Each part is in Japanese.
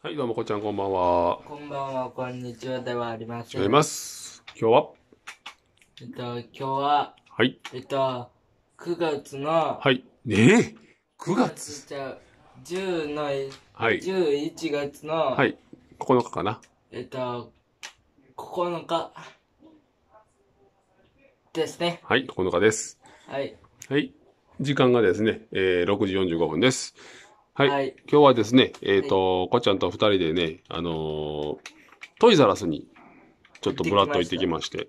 はい、どうも、こっちゃん、こんばんは。こんばんは、こんにちはではありません。違います。今日は？えっと、今日は、はい。えっと、9月の、はい。ねえ !9 月？じゃあ10の、はい。11月の、はい。9日かな？えっと、9日ですね。はい、9日です。はい。はい。時間がですね、えー、6時45分です。はい。はい今日はですね、えっ、と、こっちゃんと2人でね、あのートイザラスに、ちょっとブラッと行ってきまして、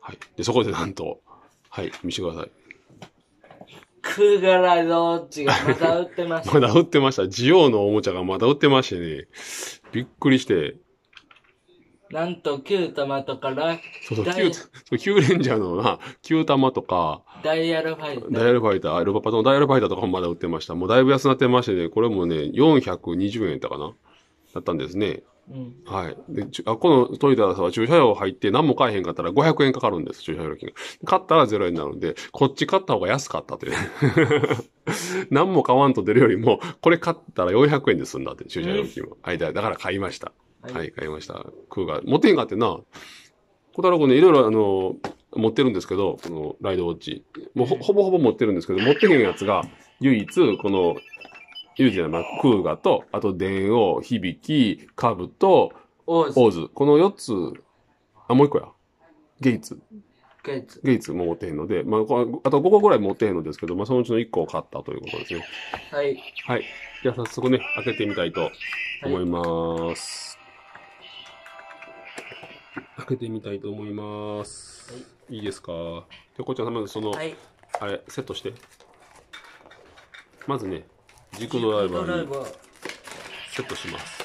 はい。で、そこでなんと、はい、見せてください。クーガラロッジがまだ売ってます。まだ売ってました。ジオのおもちゃがまだ売ってましてね、びっくりして、なんと、キュートマトから、そうそう、キダイュー、そうキューレンジャーのな、キュータマとか、ダイヤルファイタダイヤー。ルファイター、ルパパとのダイヤルファイターとかもまだ売ってました。もうだいぶ安なってましてね、これもね、420円やったかなだったんですね。うん。はい。で、あ、このトイザラスは駐車料入って何も買えへんかったら500円かかるんです、駐車料金が。買ったら0円になるんで、こっち買った方が安かったという。何も買わんと出るよりも、これ買ったら400円で済んだって、駐車料金は。はい、だだから買いました。はいはい、買いました。クーが。持ってへんかってんな。小太郎くんね、いろいろあの、持ってるんですけど、このライドウォッチ。もうほほぼほぼ持ってるんですけど、持ってへんやつが、唯一、この、唯一じゃない、クーガと、あと電王、響き、カブと、オーズ。この4つ、あ、もう1個や。ゲイツ。ゲイツ。ゲイツも持ってへんので、まあ、こあと5個ぐらい持ってへんのですけど、まあ、そのうちの1個を買ったということですね。はい。はい。じゃあ早速ね、開けてみたいと思います。開けてみたいと思います。いいですか？で、こっちゃん、まずその、はい。あれ、セットして。まずね、軸ドライバーにドライバー。セットします。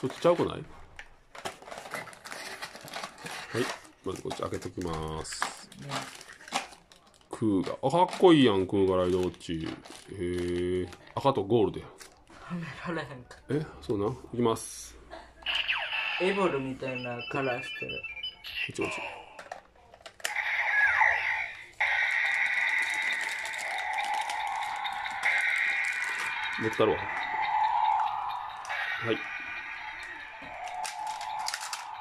そっちちゃうくない？はい。まずこっち開けておきます。クーガ。あ、かっこいいやん、クーガライドウォッチ。へえ。赤とゴールドや。はめられへんか。え、そうなんいきます。エボルみたいなカラーしてる。こっちこっち。持ったろう。はい。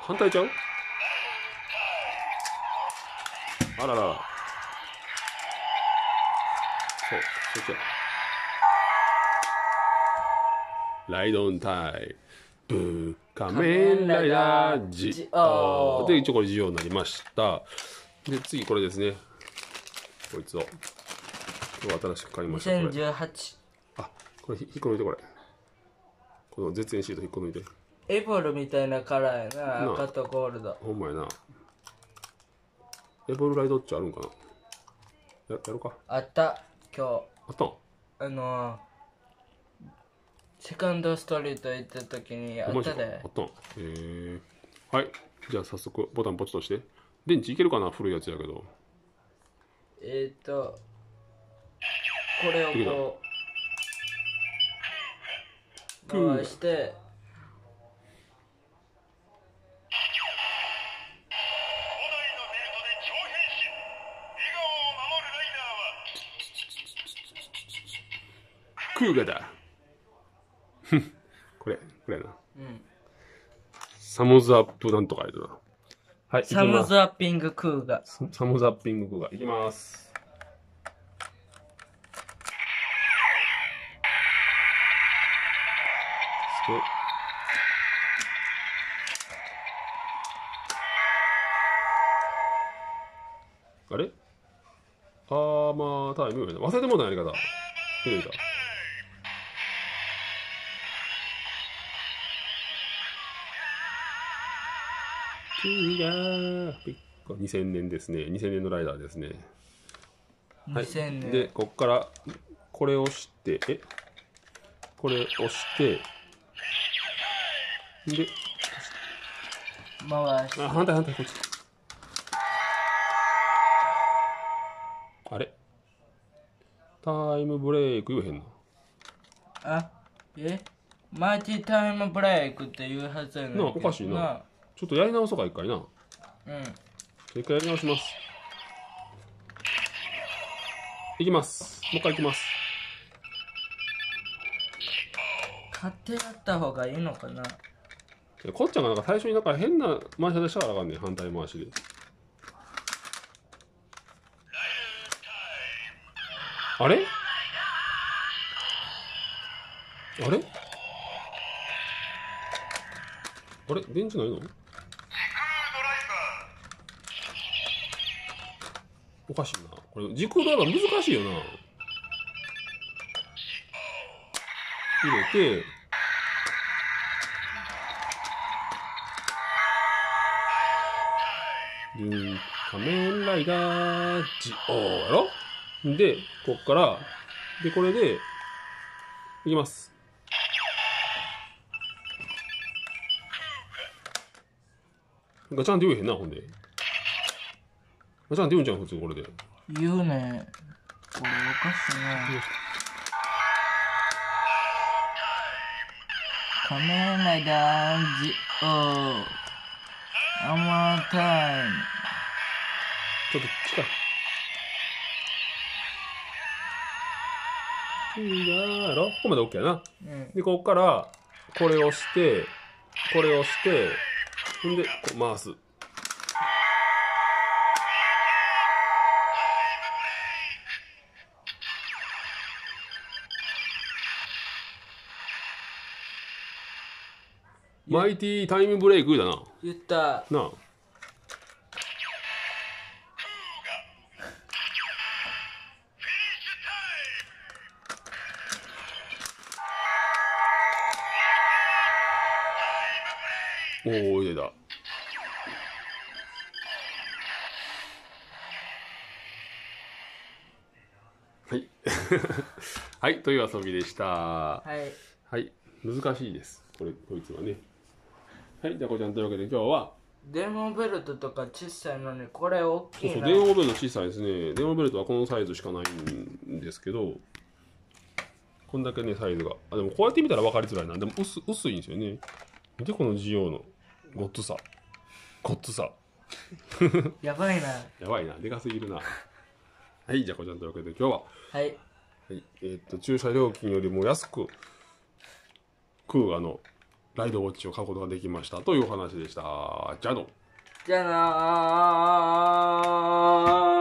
反対ちゃう？あららら。そう、そっちや。ライドンタイ。ブー、仮面ライダージジオオで、一応これジオになりました。で、次これですね。こいつを。今日新しく買いました。これ2018。あ、これひ引っこ抜いてこれ。この絶縁シート引っこ抜いて。エボルみたいなカラーやなあな。赤とゴールド。ほんまやな。エボルライドッチあるんかな？や、やるか。あった。今あったん？日。あのー、セカンドストリート行った時にあったであ。ったんへえ。はい。じゃあ早速ボタンポチッとして。電池いけるかな？古いやつやけど。えっ、ー、と、これをこう、回して、クーガだ。これ、これやな。うん。サムズアップなんとかやるな。はい。サムズアッピングクーガ。ますサムズアッピングクーガ。いきます。あれ？あー、まあ、タイム。忘れてもうたやり方。ひどいか。クーガーピッコ2000年ですね。2000年のライダーですね。はい。2000年。で、こっから、これを押して、え？これ押して、で、回して。あ、反対反対、こっち。あれ？タイムブレイク言えへんの？あ、え？マーチタイムブレイクって言うはずやねんけどなあおかしいなちょっとやり直そうか、一回な。うん。一回やり直します。いきます。もう一回いきます。買ってやった方がいいのかなこっちゃんがなんか最初になんか変な回し方したからあかんねん反対回しで。あれ？あれ？あれ？電池ないの？おかしいな。これ、時空ドライバー難しいよな。入れて、仮面ライダージオーやろ？で、こっから、で、これで、いきます。ガチャンって言えへんな、ほんで。ガチャンって言うんじゃん、普通これで。言うねこれおかしいな仮面ライダージオーアマータイムちょっと近い。いいなやろここまで OK やな。うんで、こっから、これを押して、これを押して、ほんで、こう回す。マイティタイムブレイクだな。言ったなあ。おお、入れた。はい。はい、という遊びでした。はいはい、難しいです。これ、こいつはね。はい、じゃあこちゃんというわけで今日は、電話ベルトとか小さいのにこれ大そうそう、電話ベルト小さいですね。電話ベルトはこのサイズしかないんですけど、こんだけね、サイズが。あ、でもこうやって見たら分かりづらいな。でも薄薄いんですよね。見てこの GO のごっつさ。ごっつさ。やばいなやばいな。でかすぎるな。はい、じゃあこちゃんというわけで今日は、はいはい、えーっと、駐車料金よりも安く、クーガのライドウォッチを買うことができましたというお話でした。じゃあの。じゃあなー